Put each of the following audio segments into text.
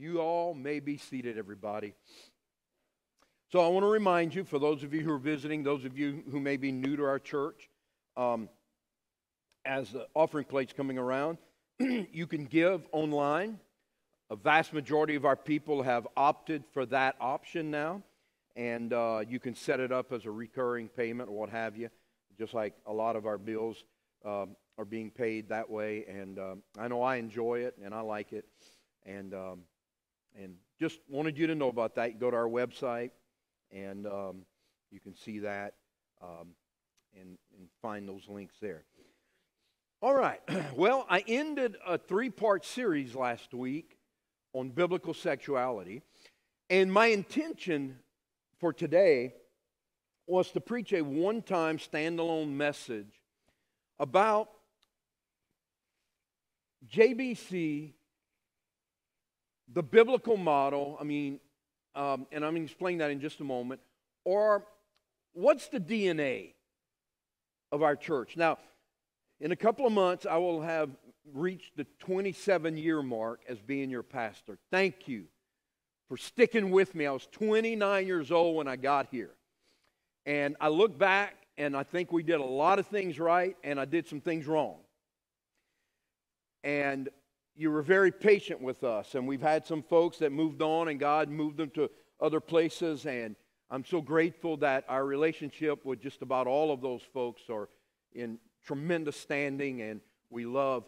You all may be seated, everybody. So I want to remind you, for those of you who are visiting, those of you who may be new to our church, um, as the offering plate's coming around, you can give online. A vast majority of our people have opted for that option now, and uh, you can set it up as a recurring payment or what have you, just like a lot of our bills um, are being paid that way. And um, I know I enjoy it and I like it, and um, and just wanted you to know about that. Go to our website, and um, you can see that um, and, and find those links there. All right. Well, I ended a three part series last week on biblical sexuality. And my intention for today was to preach a one time standalone message about JBC, the biblical model. I mean, um, and I'm going to explain that in just a moment. Or what's the DNA of our church? Now, in a couple of months, I will have reached the 27 year mark as being your pastor. Thank you for sticking with me. I was 29 years old when I got here. And I look back and I think we did a lot of things right and I did some things wrong. And you were very patient with us. And we've had some folks that moved on and God moved them to other places. And I'm so grateful that our relationship with just about all of those folks are in tremendous standing. And we love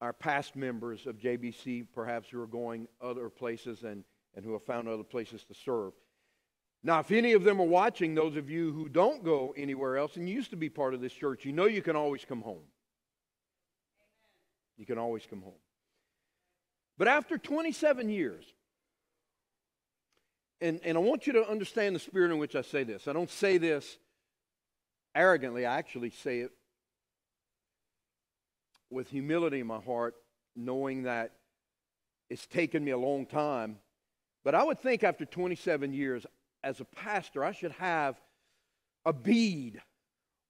our past members of JBC, perhaps who are going other places and, and who have found other places to serve. Now, if any of them are watching, those of you who don't go anywhere else and used to be part of this church, you know you can always come home. You can always come home. But after 27 years, and, and I want you to understand the spirit in which I say this. I don't say this arrogantly, I actually say it with humility in my heart, knowing that it's taken me a long time. But I would think after 27 years, as a pastor, I should have a bead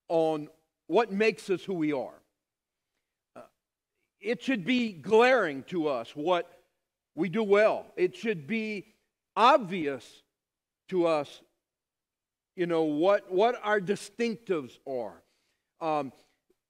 on what makes us who we are it should be glaring to us what we do well. It should be obvious to us, you know, what, what our distinctives are. Um,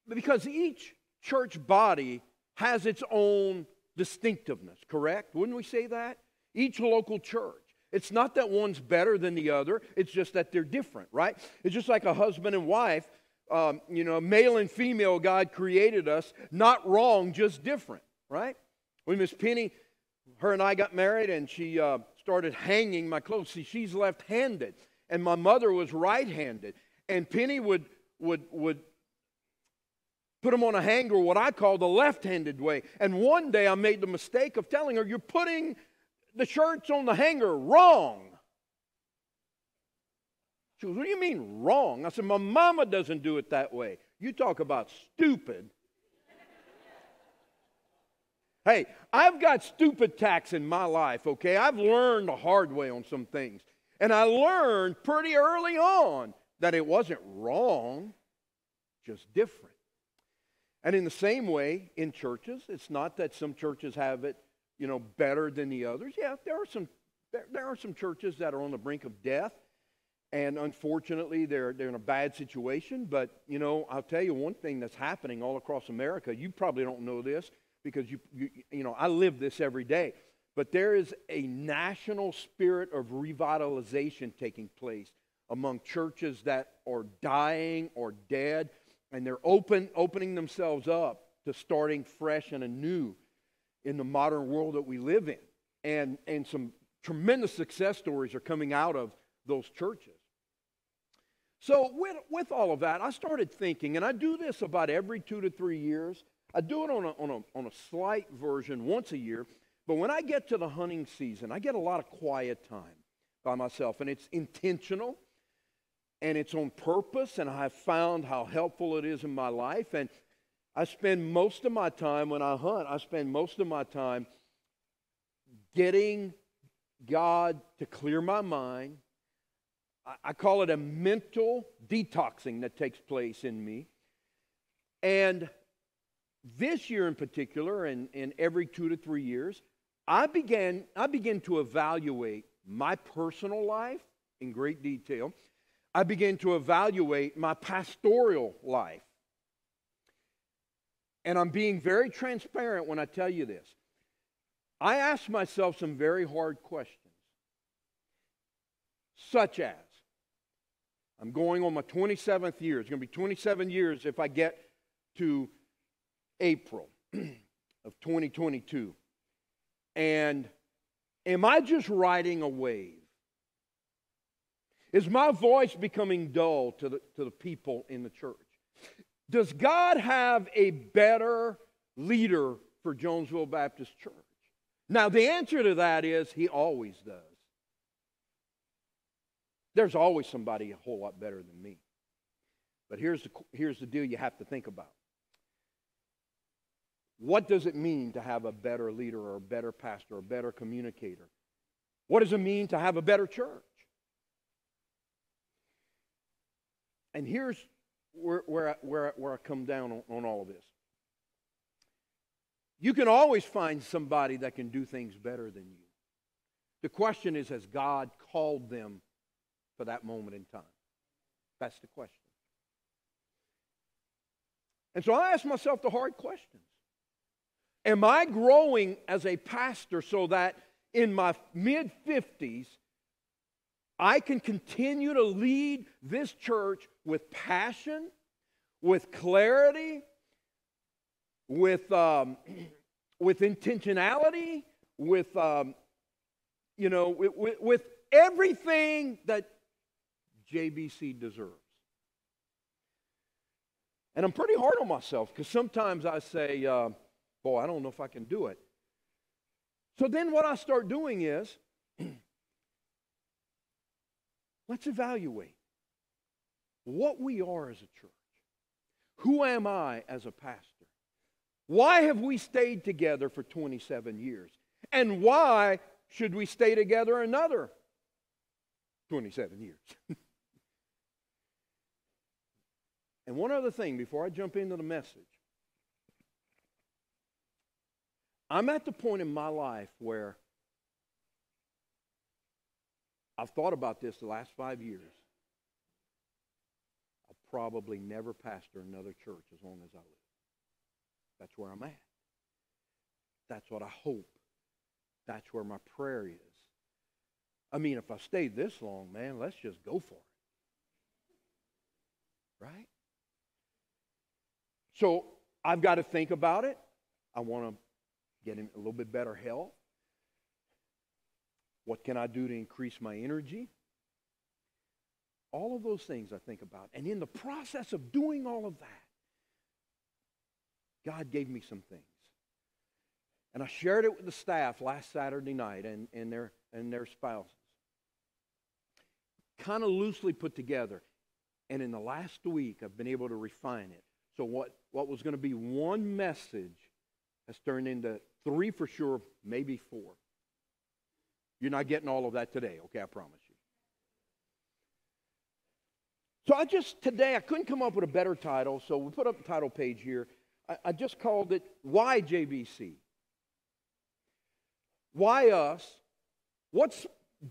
because each church body has its own distinctiveness, correct? Wouldn't we say that? Each local church. It's not that one's better than the other, it's just that they're different, right? It's just like a husband and wife um, you know, male and female, God created us, not wrong, just different, right? When Miss Penny, her and I got married, and she uh, started hanging my clothes. See, she's left-handed, and my mother was right-handed, and Penny would would would put them on a hanger, what I call the left-handed way. And one day, I made the mistake of telling her, "You're putting the shirts on the hanger wrong." She goes, What do you mean wrong? I said, My mama doesn't do it that way. You talk about stupid. hey, I've got stupid tax in my life, okay? I've learned the hard way on some things. And I learned pretty early on that it wasn't wrong, just different. And in the same way, in churches, it's not that some churches have it, you know, better than the others. Yeah, there are some there are some churches that are on the brink of death and unfortunately, they're, they're in a bad situation. But, you know, I'll tell you one thing that's happening all across America. You probably don't know this because, you, you, you know, I live this every day. But there is a national spirit of revitalization taking place among churches that are dying or dead. And they're open, opening themselves up to starting fresh and anew in the modern world that we live in. And, and some tremendous success stories are coming out of those churches. So, with, with all of that, I started thinking, and I do this about every two to three years. I do it on a, on, a, on a slight version once a year. But when I get to the hunting season, I get a lot of quiet time by myself, and it's intentional and it's on purpose, and I've found how helpful it is in my life. And I spend most of my time when I hunt, I spend most of my time getting God to clear my mind I call it a mental detoxing that takes place in me. And this year in particular, and, and every two to three years, I began, I began to evaluate my personal life in great detail. I began to evaluate my pastoral life. And I'm being very transparent when I tell you this. I asked myself some very hard questions, such as I'm going on my 27th year. It's going to be 27 years if I get to April of 2022. And am I just riding a wave? Is my voice becoming dull to the, to the people in the church? Does God have a better leader for Jonesville Baptist Church? Now, the answer to that is He always does. There's always somebody a whole lot better than me. But here's the, here's the deal you have to think about. What does it mean to have a better leader or a better pastor or a better communicator? What does it mean to have a better church? And here's where, where, I, where, where I come down on, on all of this. You can always find somebody that can do things better than you. The question is has God called them for that moment in time? That's the question. And so I ask myself the hard questions. Am I growing as a pastor so that in my mid 50s, I can continue to lead this church with passion, with clarity, with, um, with intentionality, with, um, you know, with, with, with everything that JBC deserves. And I'm pretty hard on myself because sometimes I say, uh, boy, I don't know if I can do it. So then what I start doing is, Let's evaluate what we are as a church. Who am I as a pastor? Why have we stayed together for 27 years? And why should we stay together another 27 years? and one other thing before I jump into the message. I'm at the point in my life where I've thought about this the last five years. I'll probably never pastor another church as long as I live. That's where I'm at. That's what I hope. That's where my prayer is. I mean, if I stayed this long, man, let's just go for it. Right? So I've got to think about it. I want to get in a little bit better health. What can I do to increase my energy? All of those things I think about. And in the process of doing all of that, God gave me some things. And I shared it with the staff last Saturday night and, and, their, and their spouses. Kind of loosely put together. And in the last week, I've been able to refine it. So, what, what was going to be one message has turned into three for sure, maybe four. You're not getting all of that today, okay? I promise you. So I just, today, I couldn't come up with a better title, so we put up the title page here. I, I just called it Why JBC? Why us? What's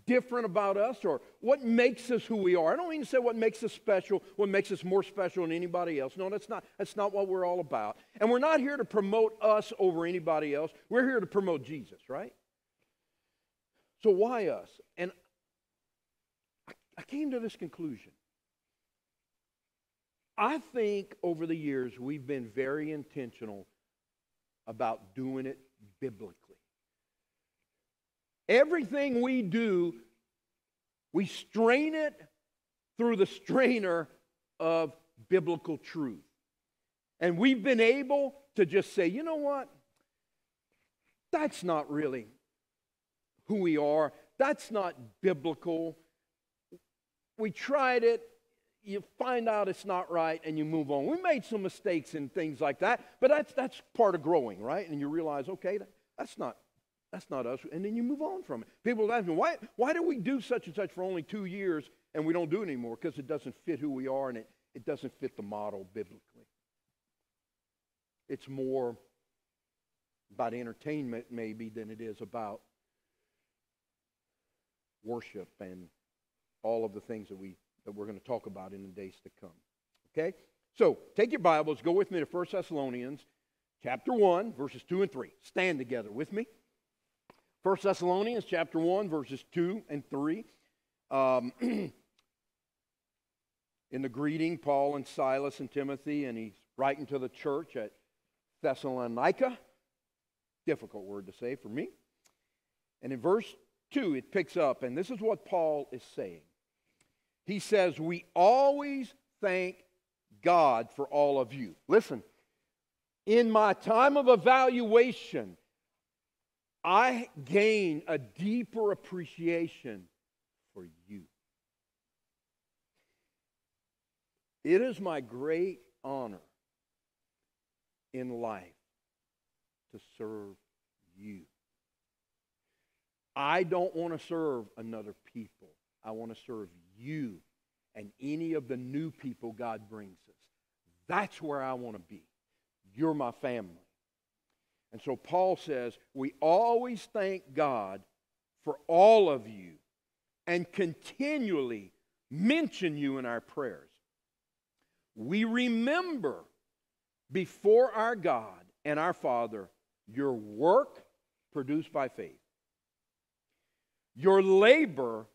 different about us or what makes us who we are. I don't mean to say what makes us special, what makes us more special than anybody else. No, that's not that's not what we're all about. And we're not here to promote us over anybody else. We're here to promote Jesus, right? So why us? And I came to this conclusion. I think over the years we've been very intentional about doing it biblically. Everything we do, we strain it through the strainer of biblical truth. And we've been able to just say, you know what? That's not really who we are. That's not biblical. We tried it, you find out it's not right, and you move on. We made some mistakes and things like that, but that's, that's part of growing, right? And you realize, okay, that's not, that's not us. And then you move on from it. People ask me, why, why do we do such and such for only two years and we don't do it anymore? Because it doesn't fit who we are and it, it doesn't fit the model biblically. It's more about entertainment, maybe, than it is about worship and all of the things that, we, that we're going to talk about in the days to come. Okay? So take your Bibles, go with me to 1 Thessalonians chapter 1, verses 2 and 3. Stand together with me. 1 Thessalonians chapter 1, verses 2 and 3. Um, in the greeting, Paul and Silas and Timothy, and he's writing to the church at Thessalonica. Difficult word to say for me. And in verse 2, it picks up, and this is what Paul is saying. He says, We always thank God for all of you. Listen, in my time of evaluation, I gain a deeper appreciation for you. It is my great honor in life to serve you. I don't want to serve another people. I want to serve you and any of the new people God brings us. That's where I want to be. You're my family. And so Paul says, we always thank God for all of you and continually mention you in our prayers. We remember before our God and our Father your work produced by faith, your labor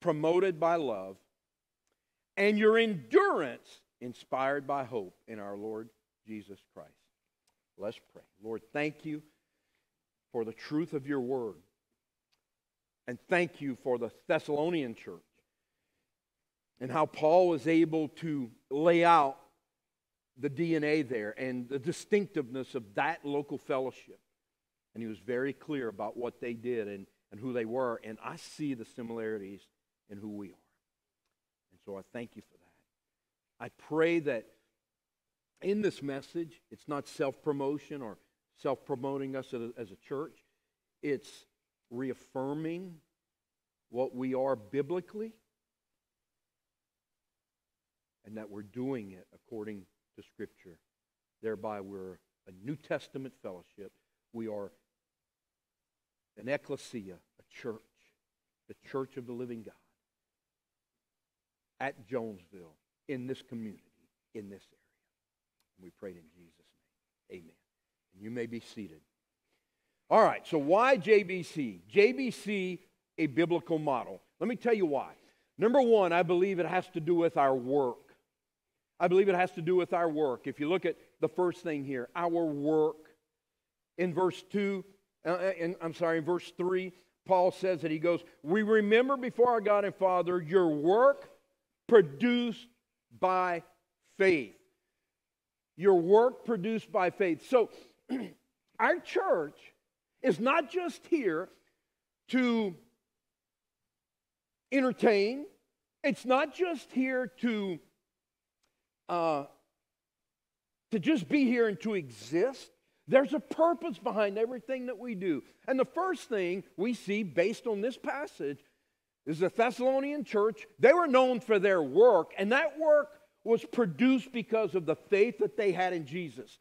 promoted by love, and your endurance inspired by hope in our Lord Jesus Christ. Let's pray. Lord, thank you for the truth of your word. And thank you for the Thessalonian church and how Paul was able to lay out the DNA there and the distinctiveness of that local fellowship. And he was very clear about what they did and, and who they were. And I see the similarities in who we are. And so I thank you for that. I pray that in this message, it's not self promotion or self promoting us as a, as a church, it's reaffirming what we are biblically and that we're doing it according to Scripture. Thereby, we're a New Testament fellowship. We are an ecclesia, a church, the church of the living God at Jonesville, in this community, in this area. And we prayed in Jesus' name. Amen. And you may be seated. All right, so why JBC? JBC, a biblical model. Let me tell you why. Number one, I believe it has to do with our work. I believe it has to do with our work. If you look at the first thing here, our work. In verse 2, uh, uh I'm sorry, in verse 3, Paul says that he goes, We remember before our God and Father your work produced by faith your work produced by faith. So, our church is not just here to entertain, it's not just here to, uh, to just be here and to exist. There's a purpose behind everything that we do. And the first thing we see based on this passage is the Thessalonian church. They were known for their work, and that work was produced because of the faith that they had in Jesus.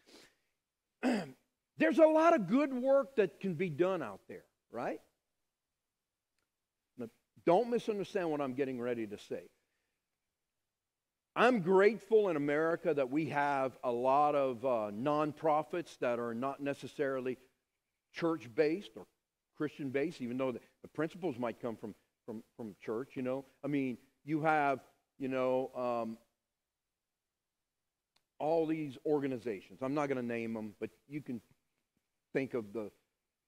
There's a lot of good work that can be done out there, right? Now, don't misunderstand what I'm getting ready to say. I'm grateful in America that we have a lot of uh, nonprofits that are not necessarily church based or Christian based, even though the, the, principles might come from, from, from church, you know. I mean, you have, you know, um, all these organizations. I'm not going to name them, but you can think of the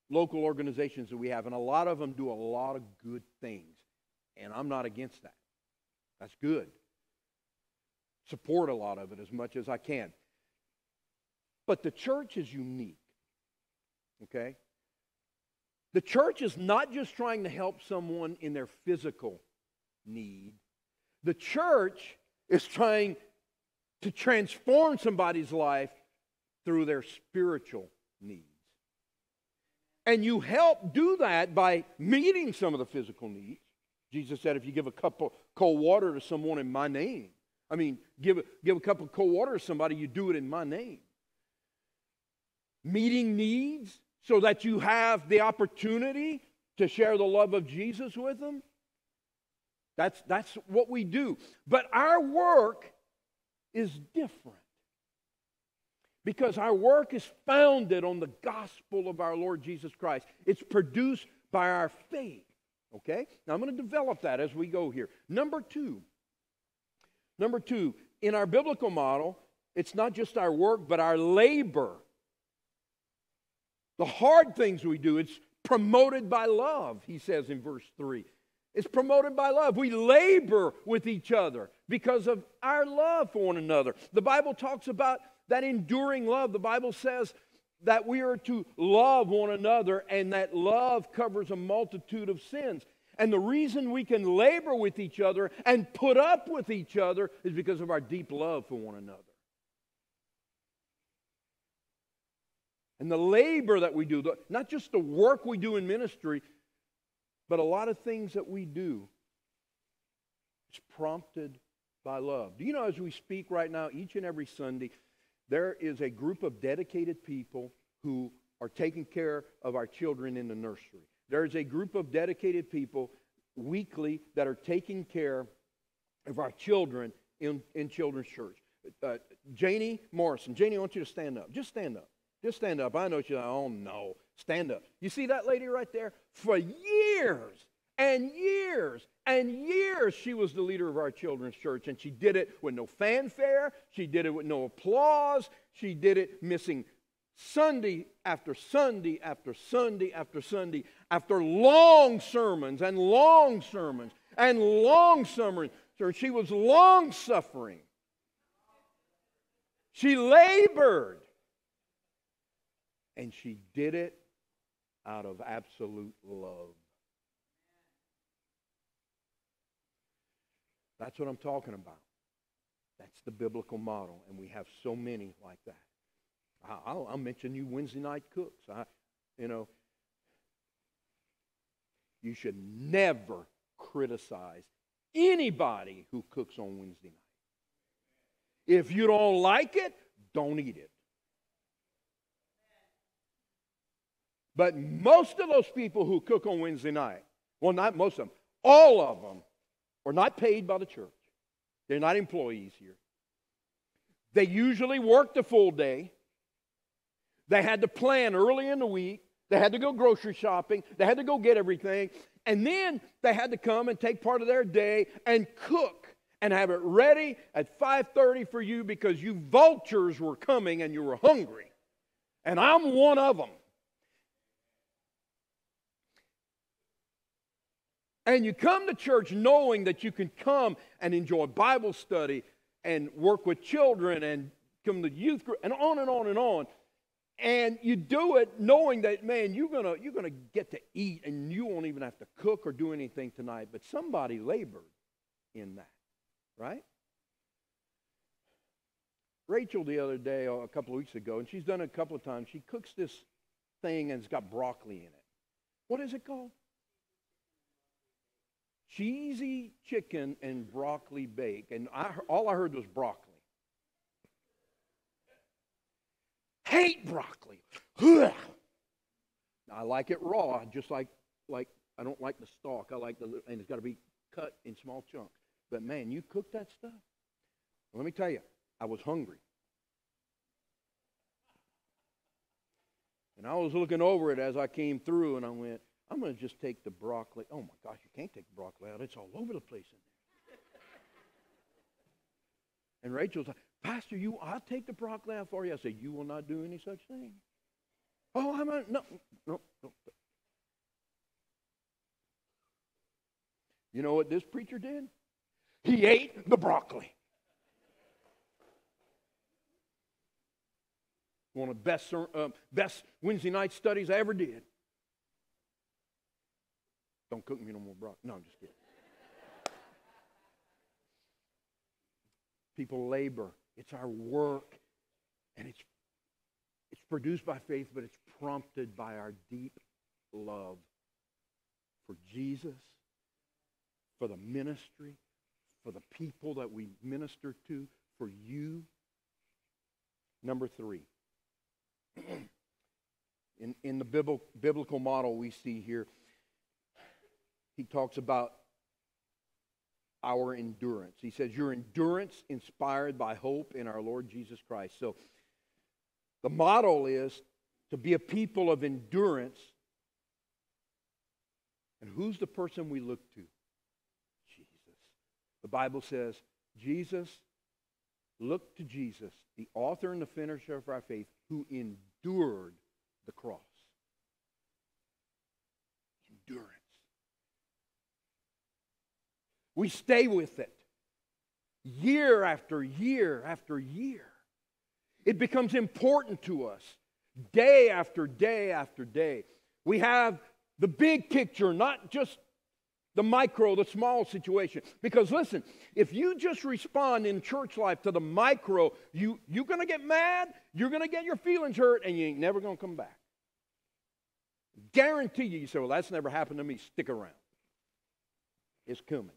local organizations that we have, and a lot of them do a lot of good things. And I'm not against that. That's good. Support a lot of it as much as I can. But the church is unique. Okay? The church is not just trying to help someone in their physical need. The church is trying to transform somebody's life through their spiritual needs. And you help do that by meeting some of the physical needs. Jesus said, if you give a cup of cold water to someone in my name, I mean, give, give a cup of cold water to somebody, you do it in my name. meeting needs so that you have the opportunity to share the love of Jesus with them. That's, that's what we do. But our work is different because our work is founded on the gospel of our Lord Jesus Christ. It's produced by our faith. Okay? Now I'm going to develop that as we go here. Number two. Number two, in our biblical model, it's not just our work, but our labor. The hard things we do, it's promoted by love, he says in verse 3. It's promoted by love. We labor with each other because of our love for one another. The Bible talks about that enduring love. The Bible says that we are to love one another and that love covers a multitude of sins. And the reason we can labor with each other and put up with each other is because of our deep love for one another. And the labor that we do, not just the work we do in ministry, but a lot of things that we do is prompted by love. Do you know, as we speak right now, each and every Sunday, there is a group of dedicated people who are taking care of our children in the nursery. There is a group of dedicated people weekly that are taking care of our children in, in children's church. Uh, Janie Morrison. Janie, I want you to stand up. Just stand up. Just stand up. I know she's like, oh no. Stand up. You see that lady right there? For years and years and years, she was the leader of our children's church. And she did it with no fanfare. She did it with no applause. She did it missing Sunday after Sunday after Sunday after Sunday after long sermons and long sermons and long sermons. She was long suffering. She labored. And she did it out of absolute love. That's what I'm talking about. That's the biblical model, and we have so many like that. I'll, I'll mention you Wednesday night cooks. I, you know, you should never criticize anybody who cooks on Wednesday night. If you don't like it, don't eat it. But most of those people who cook on Wednesday night, well, not most of them, all of them are not paid by the church. They're not employees here. They usually work the full day. They had to plan early in the week. They had to go grocery shopping. They had to go get everything. And then they had to come and take part of their day and cook and have it ready at 5:30 for you because you vultures were coming and you were hungry. And I'm one of them. And you come to church knowing that you can come and enjoy Bible study and work with children and come to youth group and on and on and on. And you do it knowing that, man, you're going to you're gonna get to eat and you won't even have to cook or do anything tonight. But somebody labored in that, right? Rachel, the other day, uh, a couple of weeks ago, and she's done it a couple of times, she cooks this thing and it's got broccoli in it. What is it called? Cheesy chicken and broccoli bake. And I, all I heard was broccoli. Hate broccoli. I like it raw, just like, like I don't like the stalk. I like the, and it's got to be cut in small chunks. But man, you cook that stuff. Let me tell you, I was hungry. And I was looking over it as I came through, and I went, I'm going to just take the broccoli. Oh my gosh, you can't take the broccoli out. It's all over the place in there. and Rachel's like, Pastor, you, I'll take the broccoli out for you. I said, You will not do any such thing. Oh, I'm not, no, no, no. You know what this preacher did? He ate the broccoli. One of the best, uh, best Wednesday night studies I ever did. Don't cook me no more broccoli. No, I'm just kidding. People labor. It's our work. And it's, it's produced by faith, but it's prompted by our deep love for Jesus, for the ministry, for the people that we minister to, for you. Number three. in, in the biblical model we see here, he talks about our endurance. He says, Your endurance inspired by hope in our Lord Jesus Christ. So the model is to be a people of endurance. And who's the person we look to? Jesus. The Bible says, Jesus, look to Jesus, the author and the finisher of our faith, who endured the cross. Endurance. We stay with it year after year after year. It becomes important to us day after day after day. We have the big picture, not just the micro, the small situation. Because listen, if you just respond in church life to the micro, you, you're going to get mad, you're going to get your feelings hurt, and you ain't never going to come back. Guarantee you, you say, well, that's never happened to me. Stick around. It's coming.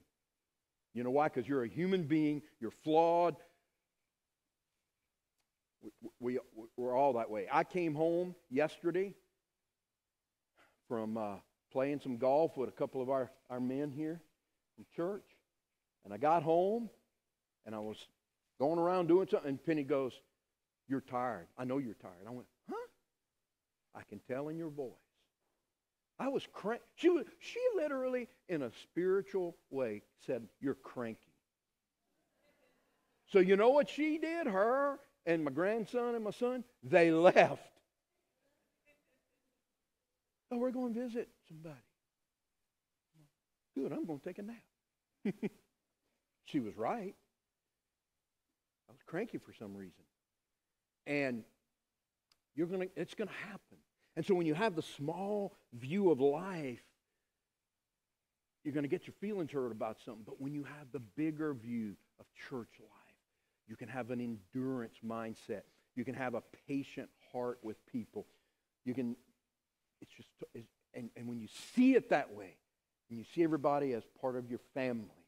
You know why? Because you're a human being, you're flawed. We, we, we're all that way. I came home yesterday from uh, playing some golf with a couple of our, our men here from church. And I got home and I was going around doing something. And Penny goes, You're tired. I know you're tired. I went, Huh? I can tell in your voice. I was cranky. She, was, she literally, in a spiritual way, said, You're cranky. So you know what she did? Her and my grandson and my son, they left. Oh, we're going to visit somebody. Good, I'm going to take a nap. she was right. I was cranky for some reason. And you're going to, it's going to happen. And so when you have the small view of life, you're going to get your feelings hurt about something. But when you have the bigger view of church life, you can have an endurance mindset. You can have a patient heart with people. You can, it's just, it's, and, and when you see it that way, and you see everybody as part of your family,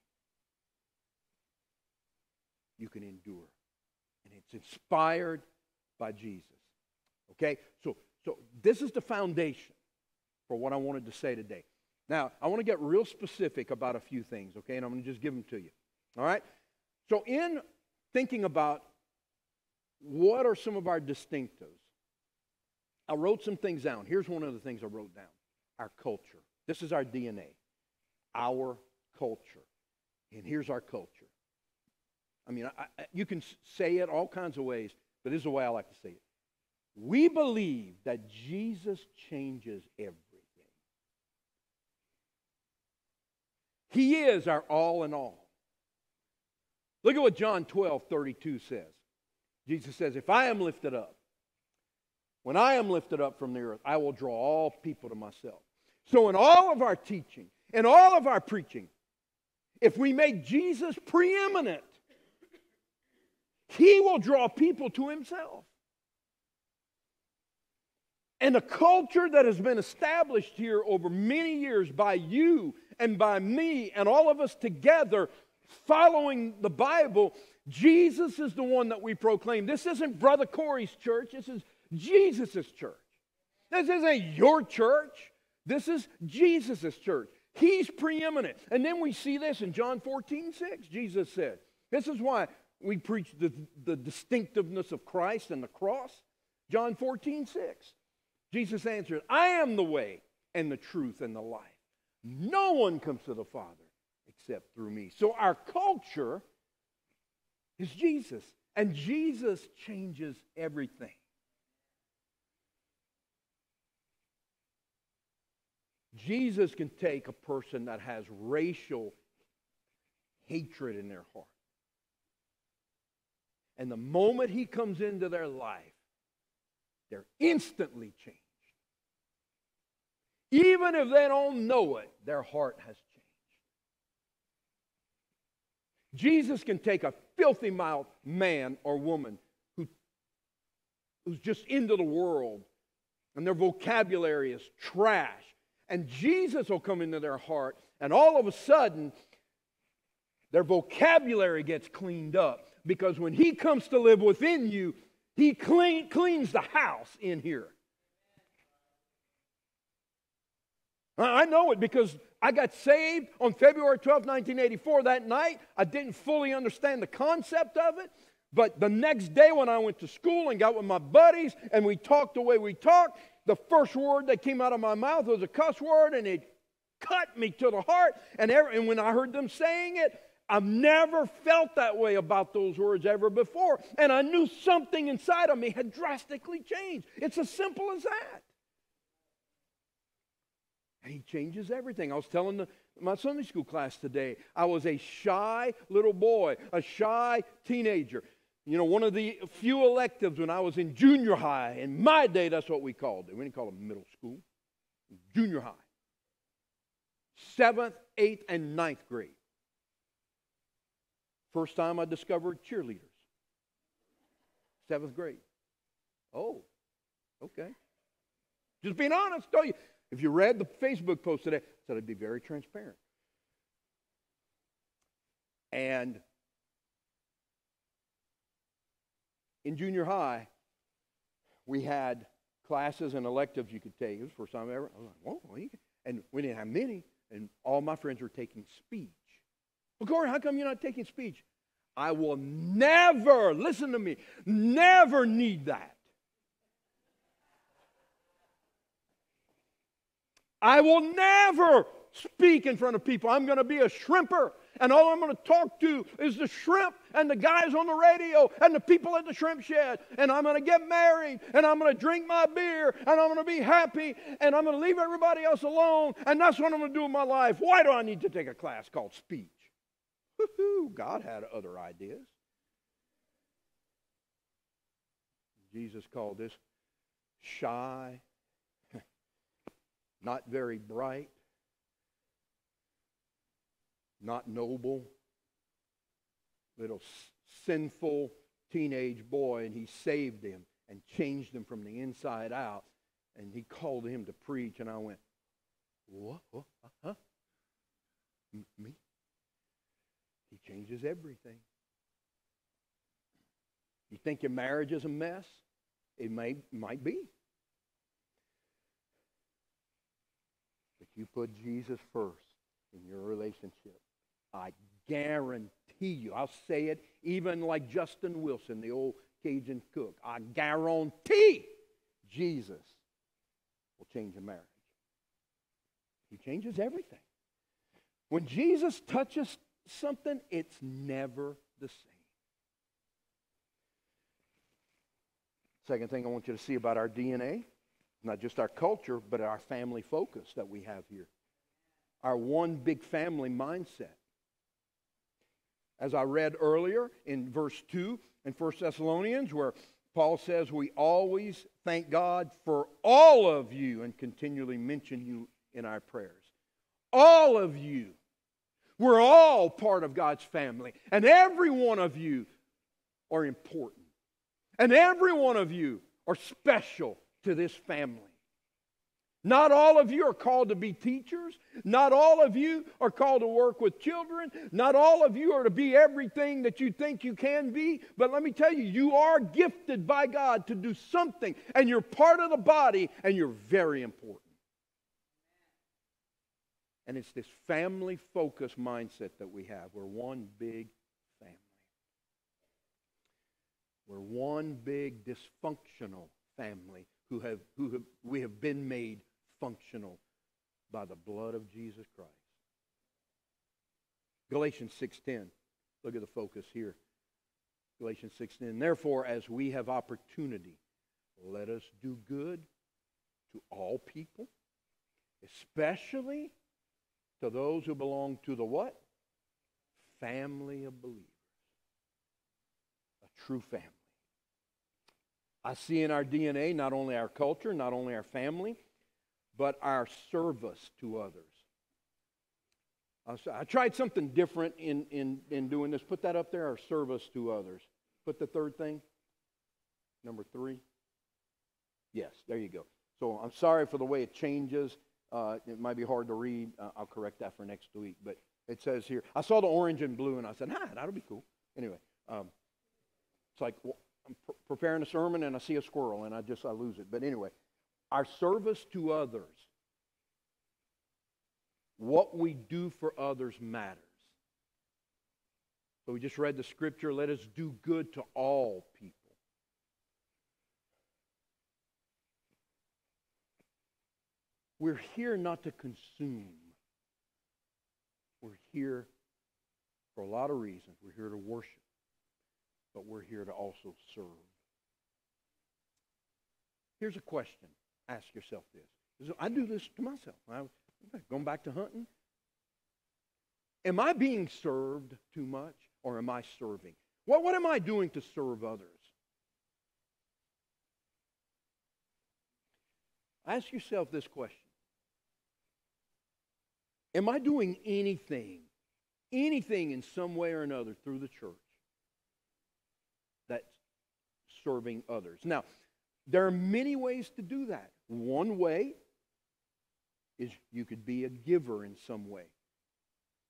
you can endure. And it's inspired by Jesus. Okay? So so this is the foundation for what I wanted to say today. Now, I want to get real specific about a few things, okay? And I'm going to just give them to you. All right? So, in thinking about what are some of our distinctives, I wrote some things down. Here's one of the things I wrote down our culture. This is our DNA, our culture. And here's our culture. I mean, I, I, you can say it all kinds of ways, but this is the way I like to say it. We believe that Jesus changes everything. He is our all in all. Look at what John 12, 32 says. Jesus says, If I am lifted up, when I am lifted up from the earth, I will draw all people to myself. So, in all of our teaching, in all of our preaching, if we make Jesus preeminent, he will draw people to himself. And the culture that has been established here over many years by you and by me and all of us together following the Bible, Jesus is the one that we proclaim. This isn't Brother Corey's church, this is Jesus' church. This isn't your church, this is Jesus' church. He's preeminent. And then we see this in John 14, 6. Jesus said, This is why we preach the, the distinctiveness of Christ and the cross. John 14, 6. Jesus answered, I am the way and the truth and the life. No one comes to the Father except through me. So our culture is Jesus, and Jesus changes everything. Jesus can take a person that has racial hatred in their heart. And the moment he comes into their life, they're instantly changed. Even if they don't know it, their heart has changed. Jesus can take a filthy mouthed man or woman who, who's just into the world and their vocabulary is trash. And Jesus will come into their heart, and all of a sudden, their vocabulary gets cleaned up. Because when He comes to live within you, He clean, cleans the house in here. I know it because I got saved on February 12, 1984. That night, I didn't fully understand the concept of it. But the next day, when I went to school and got with my buddies and we talked the way we talked, the first word that came out of my mouth was a cuss word and it cut me to the heart. And, every, and when I heard them saying it, I've never felt that way about those words ever before. And I knew something inside of me had drastically changed. It's as simple as that. He changes everything. I was telling the, my Sunday school class today, I was a shy little boy, a shy teenager. You know, one of the few electives when I was in junior high, in my day, that's what we called it. We didn't call it middle school, junior high. Seventh, eighth, and ninth grade. First time I discovered cheerleaders. Seventh grade. Oh, okay. Just being honest, don't you? If you read the Facebook post today, I said I'd be very transparent. And in junior high, we had classes and electives you could take. It was the first time ever. I was like, whoa, and we didn't have many, and all my friends were taking speech. Well, Corey, how come you're not taking speech? I will never, listen to me, never need that. I will never speak in front of people. I'm going to be a shrimper. And all I'm going to talk to is the shrimp and the guys on the radio and the people at the shrimp shed. And I'm going to get married and I'm going to drink my beer and I'm going to be happy and I'm going to leave everybody else alone. And that's what I'm going to do in my life. Why do I need to take a class called speech? Woo-hoo, God had other ideas. Jesus called this shy, not very bright, not noble, little sinful teenage boy, and he saved him and changed him from the inside out. And he called him to preach, and I went, what? Huh? Me? He changes everything. You think your marriage is a mess? It may, might be. You put Jesus first in your relationship. I guarantee you, I'll say it even like Justin Wilson, the old Cajun cook. I guarantee Jesus will change a marriage. He changes everything. When Jesus touches something, it's never the same. Second thing I want you to see about our DNA, not just our culture, but our family focus that we have here. Our one big family mindset. As I read earlier in verse 2 in 1 Thessalonians, where Paul says, We always thank God for all of you and continually mention you in our prayers. All of you we're all part of God's family, and every one of you are important. And every one of you are special to this family. Not all of you are called to be teachers. Not all of you are called to work with children. Not all of you are to be everything that you think you can be. But let me tell you, you are gifted by God to do something, and you're part of the body, and you're very important. And it's this family focused mindset that we have. We're one big family. We're one big dysfunctional family who have, who have, we have been made functional by the blood of Jesus Christ. Galatians 6:10. Look at the focus here. Galatians 6:10. Therefore, as we have opportunity, let us do good to all people, especially to those who belong to the what? Family of believers. A true family. I see in our DNA not only our culture, not only our family, but our service to others. I tried something different in, in, in doing this. Put that up there, our service to others. Put the third thing, number three. Yes, there you go. So I'm sorry for the way it changes. Uh, it might be hard to read. Uh, I'll correct that for next week. But it says here, I saw the orange and blue, and I said, ah, that'll be cool. Anyway, um, it's like well, I'm pr- preparing a sermon, and I see a squirrel, and I just I lose it. But anyway, our service to others. what we do for others matters. So we just read the scripture let us do good to all people. We're here not to consume. We're here for a lot of reasons. We're here to worship, but we're here to also serve. Here's a question. Ask yourself this. I do this to myself. I, going back to hunting. Am I being served too much or am I serving? What, what am I doing to serve others? Ask yourself this question Am I doing anything, anything in some way or another through the church that's serving others? Now, there are many ways to do that. One way is you could be a giver in some way.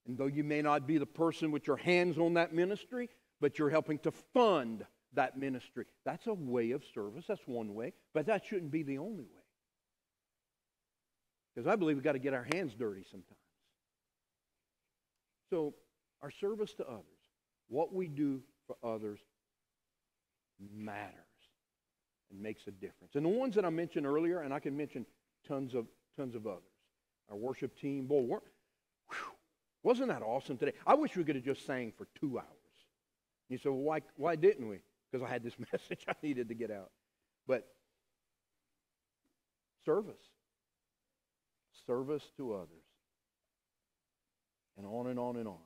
And though you may not be the person with your hands on that ministry, but you're helping to fund that ministry. That's a way of service. That's one way. But that shouldn't be the only way. Because I believe we've got to get our hands dirty sometimes. So, our service to others, what we do for others, matters and makes a difference. And the ones that I mentioned earlier, and I can mention tons of tons of others. Our worship team, boy, whew, wasn't that awesome today? I wish we could have just sang for two hours. You say, well, why, why didn't we? Because I had this message I needed to get out. But service, service to others and on and on and on.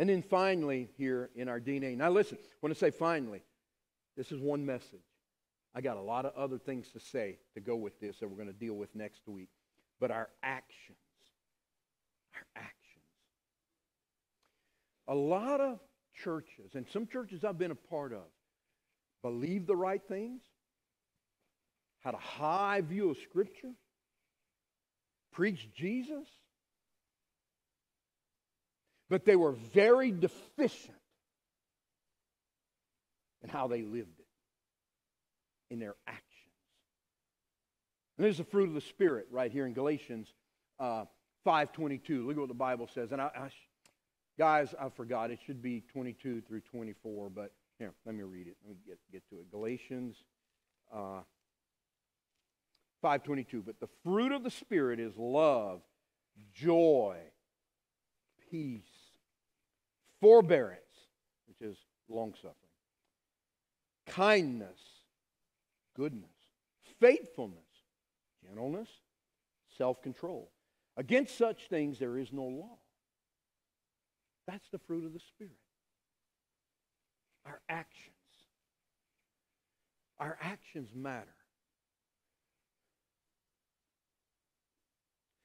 And then finally, here in our DNA. Now, listen, when I say finally, this is one message. I got a lot of other things to say to go with this that we're going to deal with next week. But our actions, our actions. A lot of churches, and some churches I've been a part of, believe the right things, had a high view of Scripture, preached Jesus, but they were very deficient in how they lived it, in their actions. And there's the fruit of the Spirit right here in Galatians uh, 5.22. Look at what the Bible says. And I, I, guys, I forgot. It should be 22 through 24, but here, let me read it. Let me get, get to it. Galatians uh, 5.22. But the fruit of the Spirit is love, joy, peace, forbearance, which is long suffering, kindness, goodness, faithfulness, gentleness, self control. Against such things there is no law. That's the fruit of the Spirit. Our actions. Our actions matter.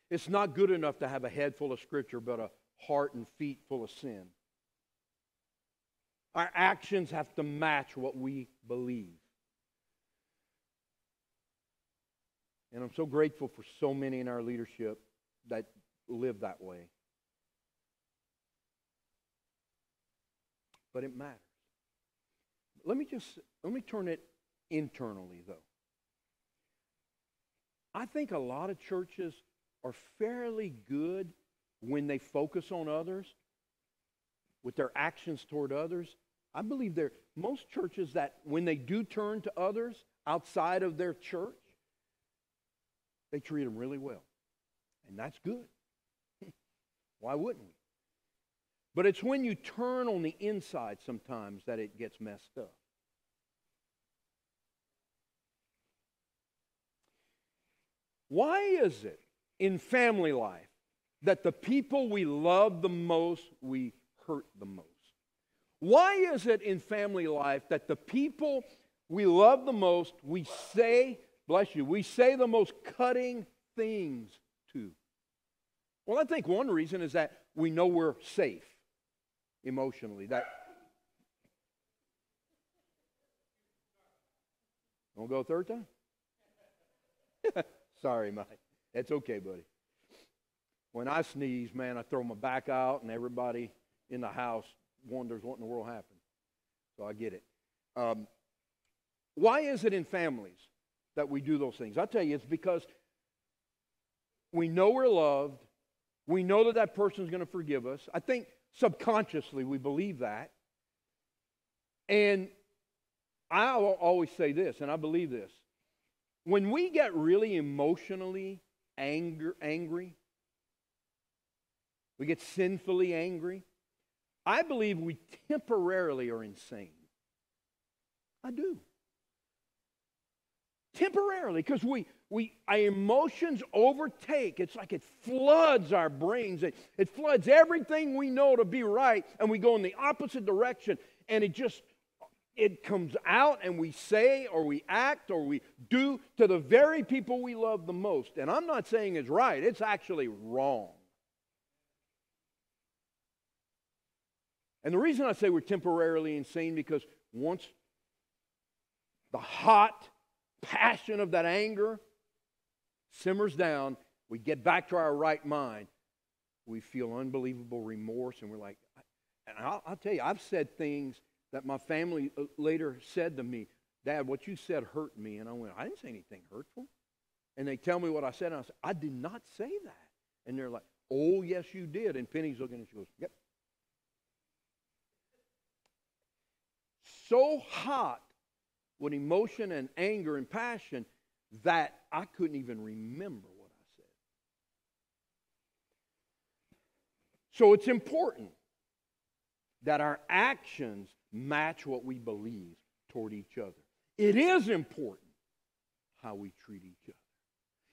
It's not good enough to have a head full of Scripture, but a heart and feet full of sin. Our actions have to match what we believe. And I'm so grateful for so many in our leadership that live that way. But it matters. Let me just let me turn it internally though. I think a lot of churches are fairly good when they focus on others with their actions toward others I believe there most churches that when they do turn to others outside of their church, they treat them really well. And that's good. Why wouldn't we? But it's when you turn on the inside sometimes that it gets messed up. Why is it in family life that the people we love the most, we hurt the most? Why is it in family life that the people we love the most, we say, bless you, we say the most cutting things to? Well, I think one reason is that we know we're safe emotionally. That Don't go third time? Sorry, Mike. That's okay, buddy. When I sneeze, man, I throw my back out, and everybody in the house wonders what in the world happened. So I get it. Um, why is it in families that we do those things? I tell you, it's because we know we're loved We know that that person's going to forgive us. I think subconsciously we believe that. And I always say this, and I believe this. When we get really emotionally anger, angry, we get sinfully angry, I believe we temporarily are insane. I do. Temporarily, because we, we, our emotions overtake. It's like it floods our brains. It, it floods everything we know to be right, and we go in the opposite direction, and it just it comes out and we say or we act or we do to the very people we love the most. And I'm not saying it's right, it's actually wrong. And the reason I say we're temporarily insane because once the hot passion of that anger simmers down, we get back to our right mind, we feel unbelievable remorse, and we're like, and I'll, I'll tell you, I've said things that my family uh, later said to me, Dad, what you said hurt me. And I went, I didn't say anything hurtful. And they tell me what I said, and I said, I did not say that. And they're like, Oh, yes, you did. And Penny's looking and she goes, Yep. So hot with emotion and anger and passion that I couldn't even remember what I said. So it's important that our actions match what we believe toward each other. It is important how we treat each other.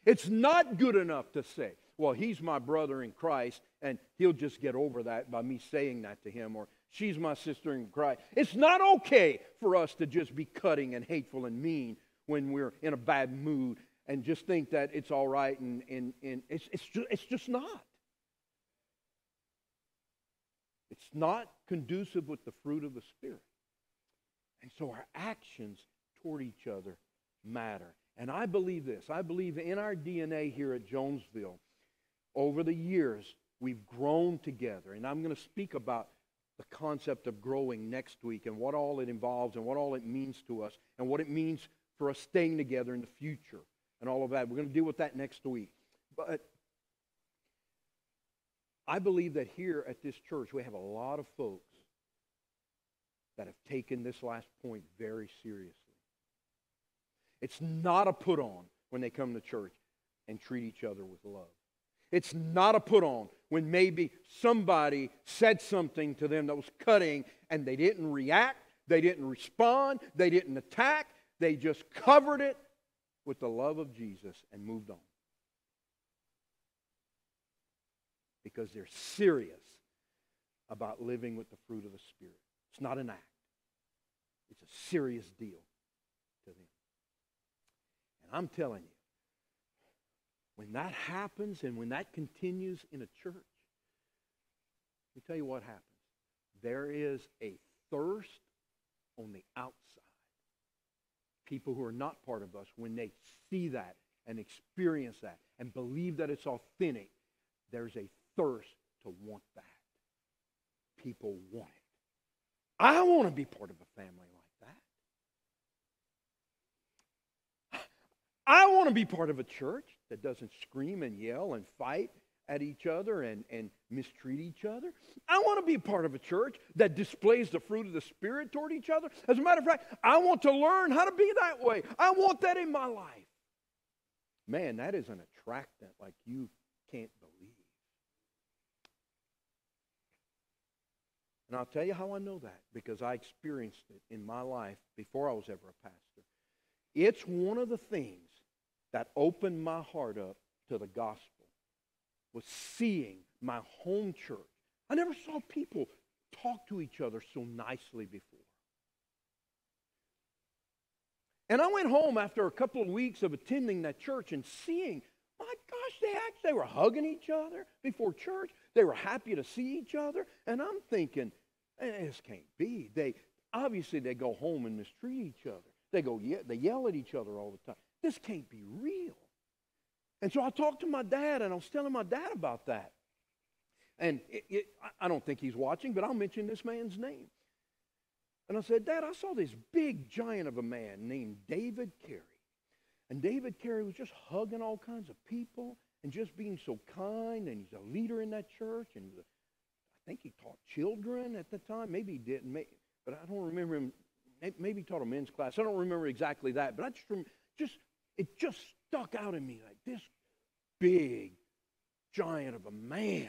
It's not good enough to say, well, he's my brother in Christ, and he'll just get over that by me saying that to him, or she's my sister in Christ. It's not okay for us to just be cutting and hateful and mean when we're in a bad mood and just think that it's all right, and, and, and it's, it's, just, it's just not. It's not conducive with the fruit of the Spirit. And so our actions toward each other matter. And I believe this. I believe in our DNA here at Jonesville, over the years, we've grown together. And I'm going to speak about the concept of growing next week and what all it involves and what all it means to us and what it means for us staying together in the future and all of that. We're going to deal with that next week. But I believe that here at this church, we have a lot of folks that have taken this last point very seriously. It's not a put on when they come to church and treat each other with love. It's not a put on when maybe somebody said something to them that was cutting and they didn't react, they didn't respond, they didn't attack, they just covered it with the love of Jesus and moved on. because they're serious about living with the fruit of the Spirit. It's not an act, it's a serious deal to them. And I'm telling you, when that happens and when that continues in a church, let me tell you what happens. There is a thirst on the outside. People who are not part of us, when they see that and experience that and believe that it's authentic, there's a thirst to want that. People want it. I want to be part of a family like that. I want to be part of a church that doesn't scream and yell and fight at each other and, and mistreat each other. I want to be part of a church that displays the fruit of the Spirit toward each other. As a matter of fact, I want to learn how to be that way. I want that in my life. Man, that is an attractant like you can't believe. And I'll tell you how I know that because I experienced it in my life before I was ever a pastor. It's one of the things that opened my heart up to the gospel was seeing my home church. I never saw people talk to each other so nicely before. And I went home after a couple of weeks of attending that church and seeing, my gosh, they actually they were hugging each other before church. They were happy to see each other. And I'm thinking, eh, this can't be. They obviously they go home and mistreat each other. They go they yell at each other all the time. This can't be real. And so I talked to my dad, and I was telling my dad about that. And it, it, I don't think he's watching, but I'll mention this man's name. And I said, Dad, I saw this big giant of a man named David Carey. And David Carey was just hugging all kinds of people and just being so kind, and he's a leader in that church, and I think he taught children at the time. Maybe he didn't, but I don't remember him. Maybe he taught a men's class. I don't remember exactly that, but I just just it just stuck out in me like this big giant of a man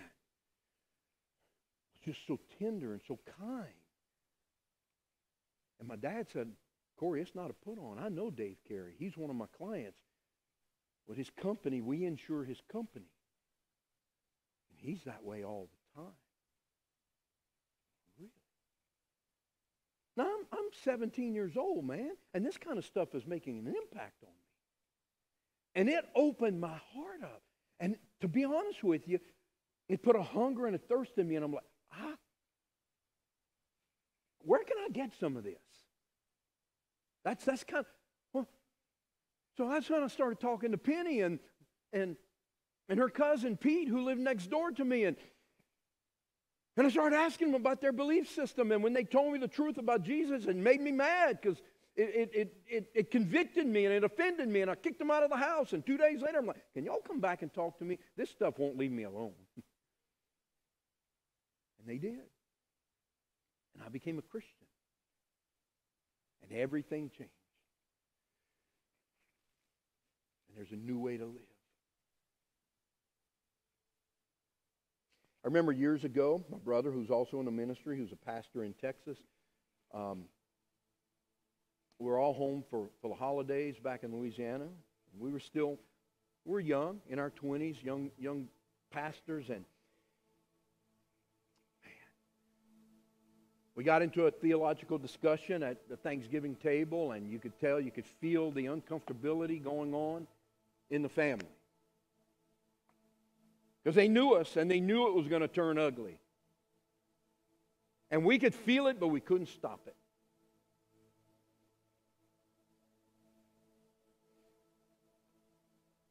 was just so tender and so kind. And my dad said, Corey, it's not a put on. I know Dave Carey. He's one of my clients. With his company, we insure his company. And he's that way all the time. Really? Now, I'm, I'm 17 years old, man, and this kind of stuff is making an impact on me. And it opened my heart up. And to be honest with you, it put a hunger and a thirst in me, and I'm like, ah, where can I get some of this? That's that's kind of well, so that's when I started talking to Penny and and and her cousin Pete, who lived next door to me, and and I started asking them about their belief system. And when they told me the truth about Jesus, it made me mad because it, it, it, it, convicted me and it offended me, and I kicked them out of the house. And two days later, I'm like, Can y'all come back and talk to me? This stuff won't leave me alone. and they did. And I became a Christian. And everything changed. And there's a new way to live. I remember years ago, my brother, who's also in the ministry, who's a pastor in Texas, um, we were all home for, for the holidays back in Louisiana. We were still, we were young, in our 20s, young, young pastors, and We got into a theological discussion at the Thanksgiving table, and you could tell, you could feel the uncomfortability going on in the family. Because they knew us, and they knew it was going to turn ugly. And we could feel it, but we couldn't stop it.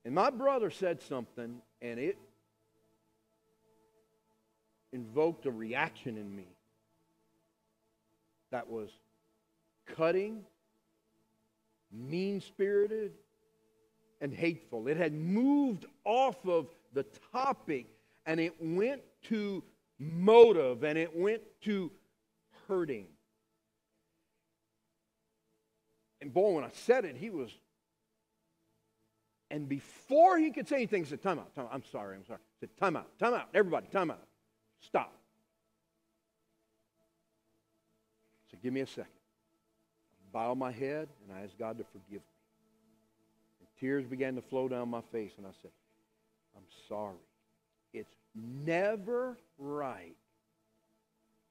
And my brother said something, and it invoked a reaction in me that was cutting, mean spirited, and hateful. It had moved off of the topic and it went to motive and it went to hurting. And boy, when I said it, he was. And before he could say anything, he said, Time out, time out. I'm sorry, I'm sorry. He said, Time out, time out. Everybody, time out. Stop. So give me a second. I bow my head and I ask God to forgive me. And tears began to flow down my face, and I said, I'm sorry. It's never right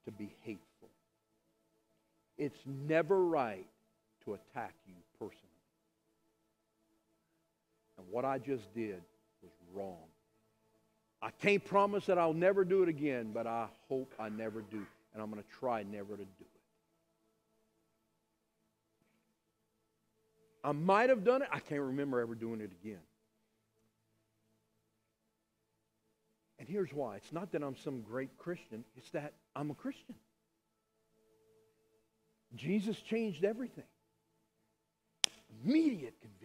to be hateful. It's never right to attack you personally. What I just did was wrong. I can't promise that I'll never do it again, but I hope I never do. And I'm going to try never to do it. I might have done it. I can't remember ever doing it again. And here's why it's not that I'm some great Christian, it's that I'm a Christian. Jesus changed everything. Immediate conviction.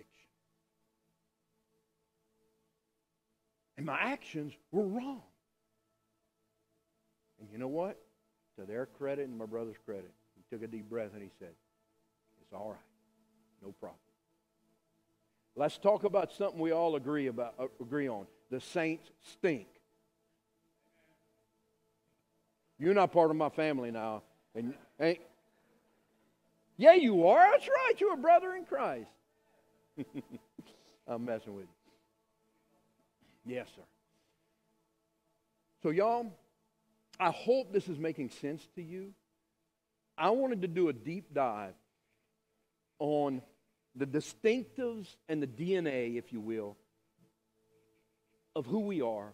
And my actions were wrong. And you know what? To their credit and my brother's credit, he took a deep breath and he said, It's all right. No problem. Let's talk about something we all agree about uh, agree on. The saints stink. You're not part of my family now. And ain't Yeah, you are. That's right. You're a brother in Christ. I'm messing with you. Yes, sir. So, y'all, I hope this is making sense to you. I wanted to do a deep dive on the distinctives and the DNA, if you will, of who we are.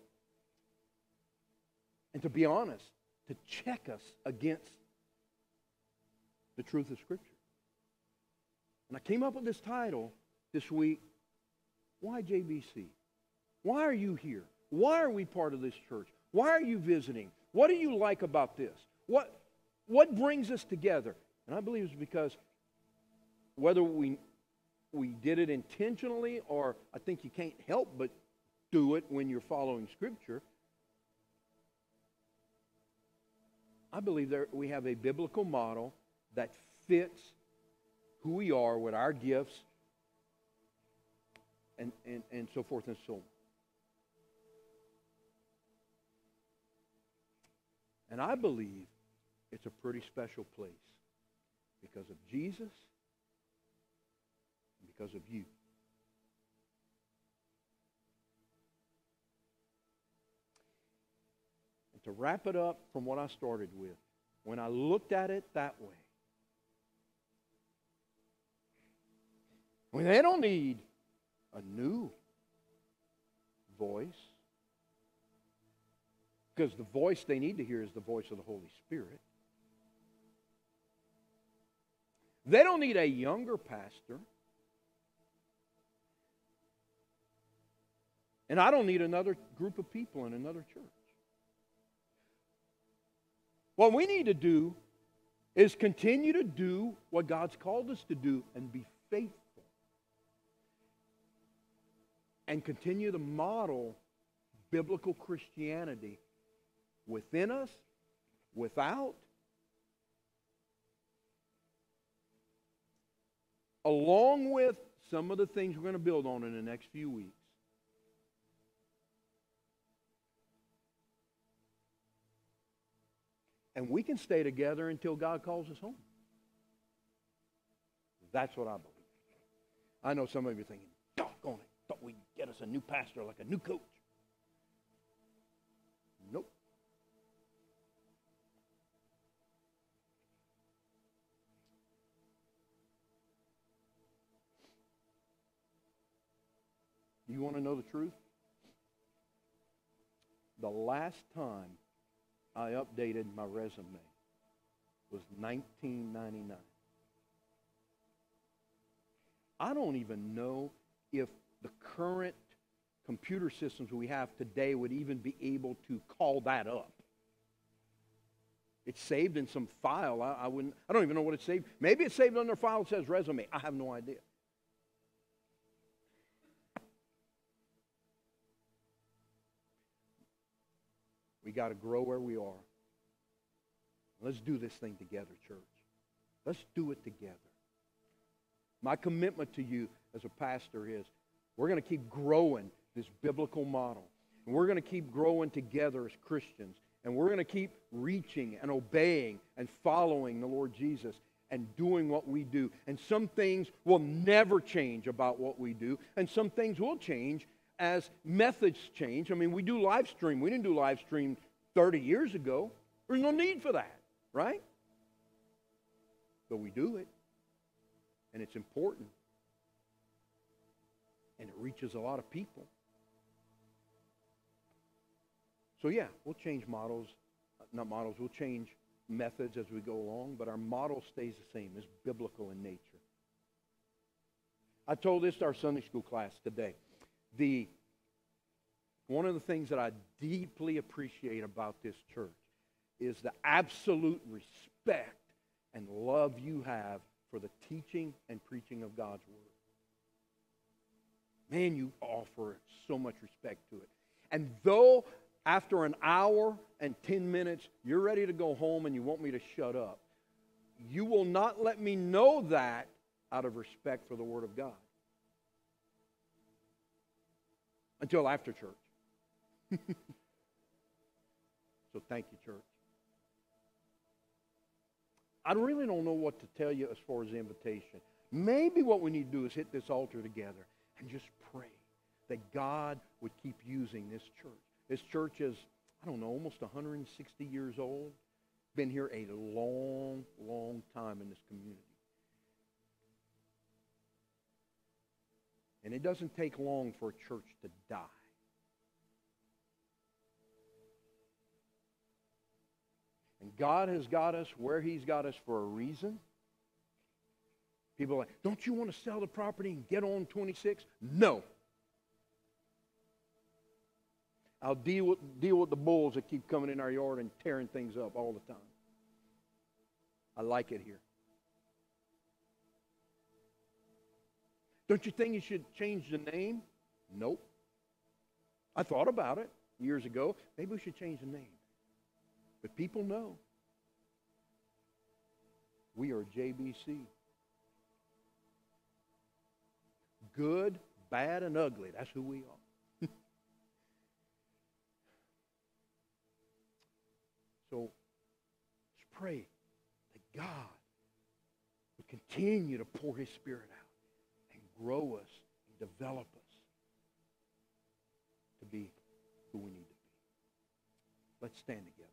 And to be honest, to check us against the truth of Scripture. And I came up with this title this week Why JBC? Why are you here? Why are we part of this church? Why are you visiting? What do you like about this? What, what brings us together? And I believe it's because whether we we did it intentionally, or I think you can't help but do it when you're following Scripture. I believe that we have a biblical model that fits who we are with our gifts and, and, and so forth and so on. And I believe it's a pretty special place because of Jesus and because of you. And to wrap it up from what I started with, when I looked at it that way, when they don't need a new voice, because the voice they need to hear is the voice of the Holy Spirit. They don't need a younger pastor. And I don't need another group of people in another church. What we need to do is continue to do what God's called us to do and be faithful. And continue to model biblical Christianity within us, without, along with some of the things we're going to build on in the next few weeks. And we can stay together until God calls us home. That's what I believe. I know some of you are thinking, doggone it, thought we'd get us a new pastor like a new coach. You want to know the truth? The last time I updated my resume was 1999. I don't even know if the current computer systems we have today would even be able to call that up. It's saved in some file. I, I, wouldn't. I don't even know what it's saved. Maybe it's saved on their file that says resume. I have no idea. Got to grow where we are. Let's do this thing together, church. Let's do it together. My commitment to you as a pastor is we're going to keep growing this biblical model. And we're going to keep growing together as Christians. And we're going to keep reaching and obeying and following the Lord Jesus and doing what we do. And some things will never change about what we do. And some things will change as methods change. I mean, we do live stream. We didn't do live stream 30 years ago. There's no need for that, right? But we do it. And it's important. And it reaches a lot of people. So, yeah, we'll change models, uh, not models, we'll change methods as we go along, but our model stays the same. It's biblical in nature. I told this to our Sunday school class today the one of the things that I deeply appreciate about this church is the absolute respect and love you have for the teaching and preaching of God's word. Man, you offer so much respect to it. And though after an hour and 10 minutes you're ready to go home and you want me to shut up, you will not let me know that out of respect for the Word of God until after church. so thank you, church. I really don't know what to tell you as far as the invitation. Maybe what we need to do is hit this altar together and just pray that God would keep using this church. This church is, I don't know, almost 160 years old. Been here a long, long time in this community. And it doesn't take long for a church to die. And God has got us where He's got us for a reason. People are like, don't you want to sell the property and get on 26? No. I'll deal with, deal with the bulls that keep coming in our yard and tearing things up all the time. I like it here. Don't you think you should change the name? Nope. I thought about it years ago. Maybe we should change the name. But people know we are JBC. Good, bad, and ugly. That's who we are. so let's pray that God would continue to pour his spirit out grow us and develop us to be who we need to be. Let's stand together.